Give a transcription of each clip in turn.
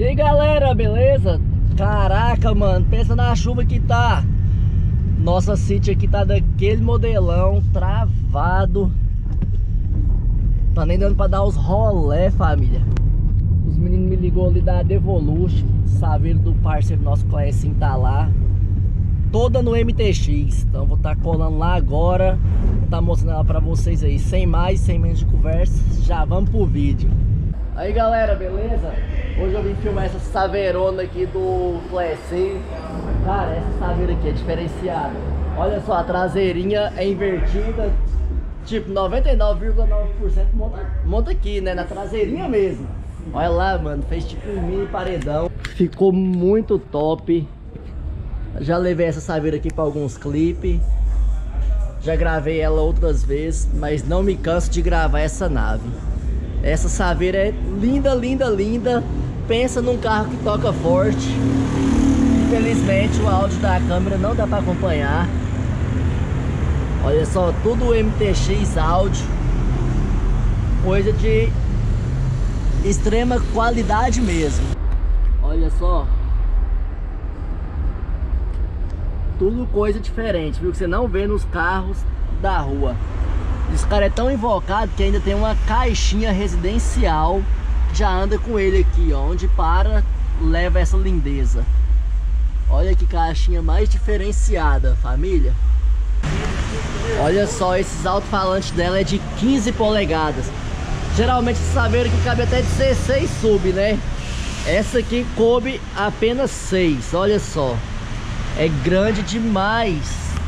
E aí galera, beleza? Caraca, mano, pensa na chuva que tá. Nossa City aqui tá daquele modelão Travado. Tá nem dando pra dar os rolé, família. Os meninos me ligou ali da Devolution Saberam do parceiro nosso Clécio tá lá. Toda no MTX Então vou tá colando lá agora. Vou tá mostrando ela pra vocês aí. Sem mais, sem menos de conversa Já vamos pro vídeo. Aí galera, beleza? Hoje eu vim filmar essa saveirona aqui do Classic Cara, essa saveira aqui é diferenciada. Olha só, a traseirinha é invertida Tipo, 99,9% monta, monta aqui, né? Na traseirinha mesmo. Olha lá, mano, fez tipo um mini paredão. Ficou muito top. Já levei essa saveira aqui para alguns clipes Já gravei ela outras vezes Mas não me canso de gravar essa nave. Essa saveira é linda, linda, linda. Pensa num carro que toca forte. Infelizmente o áudio da câmera não dá para acompanhar. Olha só, tudo MTX áudio. Coisa de extrema qualidade mesmo. Olha só. Tudo coisa diferente, viu? Que você não vê nos carros da rua. Esse cara é tão invocado que ainda tem uma caixinha residencial já anda com ele aqui, ó, onde para, leva essa lindeza. Olha que caixinha mais diferenciada, família. Olha só, esses alto-falantes dela é de 15 polegadas. Geralmente vocês saberam que cabe até 16 sub, né? Essa aqui coube apenas 6, olha só. É grande demais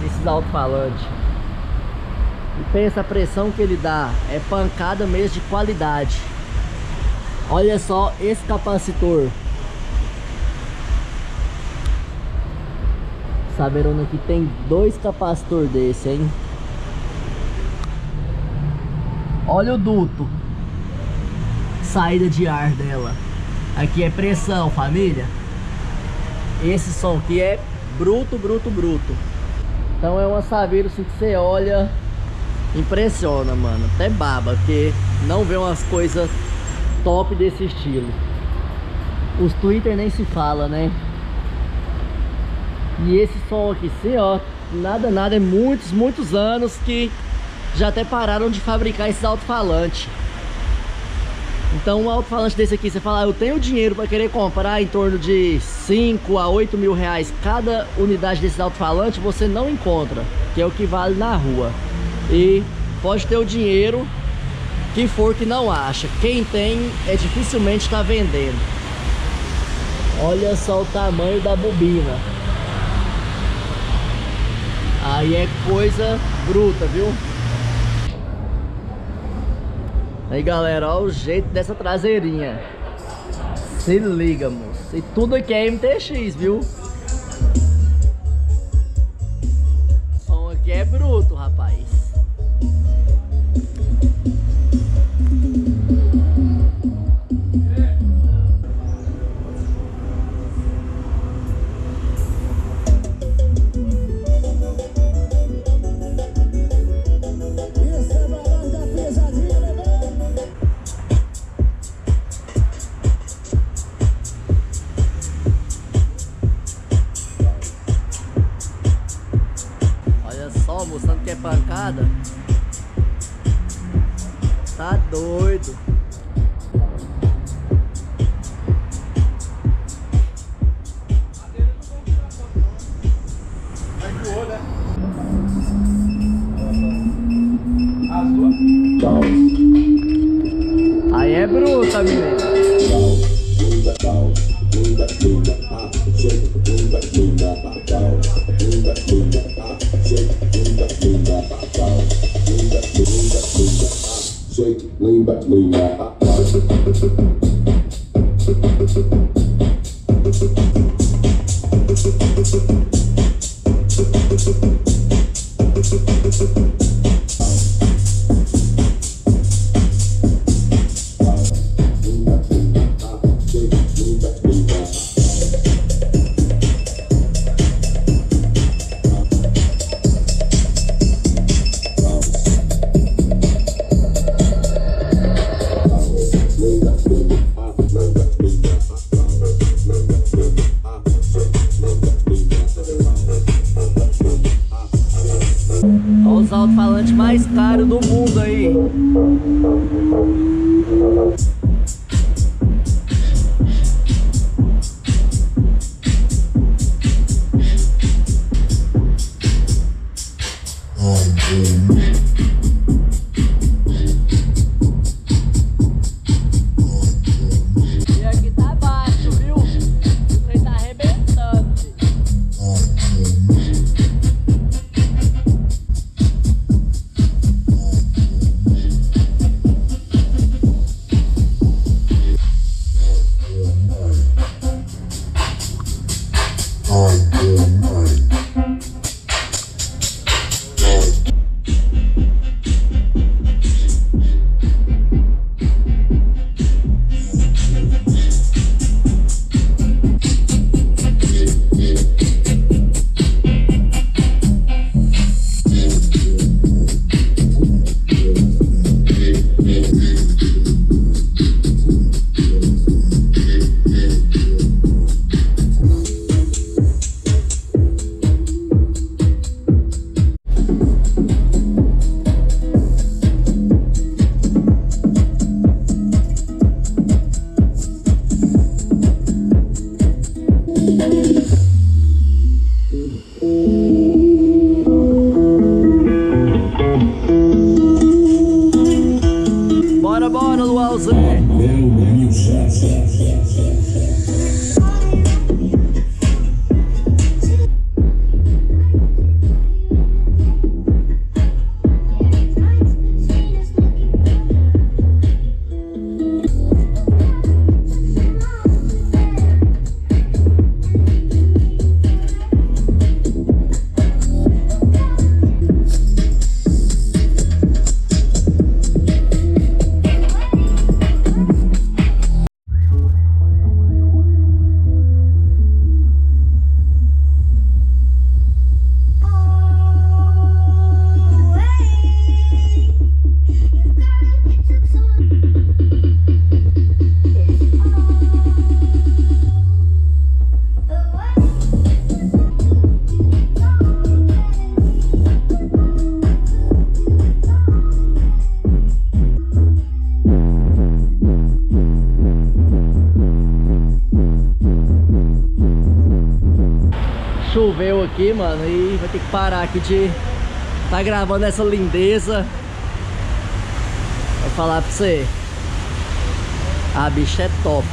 esses alto-falantes. E pensa a pressão que ele dá. É pancada mesmo de qualidade. Olha só esse capacitor. Saberona que tem dois capacitores desse, hein? Olha o duto. Saída de ar dela. Aqui é pressão, família. Esse som aqui é bruto, bruto, bruto. Então é uma Saveiro assim que você olha impressiona, mano. Até baba, porque não vê umas coisas top desse estilo. Os Twitter nem se fala, né? E esse som aqui, sim, ó, nada, nada, é muitos, muitos anos que já até pararam de fabricar esses alto-falantes. Então um alto-falante desse aqui, você fala, ah, eu tenho dinheiro para querer comprar em torno de 5 a 8 mil reais cada unidade desse alto-falante, você não encontra, que é o que vale na rua. E pode ter o dinheiro que for que não acha. Quem tem é dificilmente está vendendo. Olha só o tamanho da bobina. Aí é coisa bruta, viu? Aí galera, olha o jeito dessa traseirinha. Se liga, moço. E tudo aqui é MTX, viu? Hallelujah Alzé. Meu, meu, meu, choveu aqui, mano, e vai ter que parar aqui de tá gravando essa lindeza. Vou falar pra você. A bicha é top.